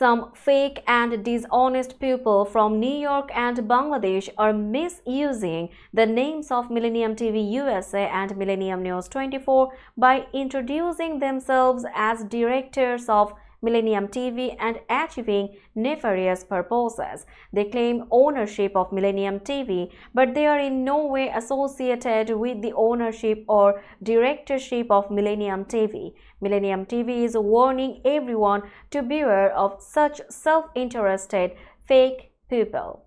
Some fake and dishonest people from New York and Bangladesh are misusing the names of Millennium TV USA and Millennium News 24 by introducing themselves as directors of Millennium TV and achieving nefarious purposes. They claim ownership of Millennium TV, but they are in no way associated with the ownership or directorship of Millennium TV. Millennium TV is warning everyone to beware of such self-interested fake people.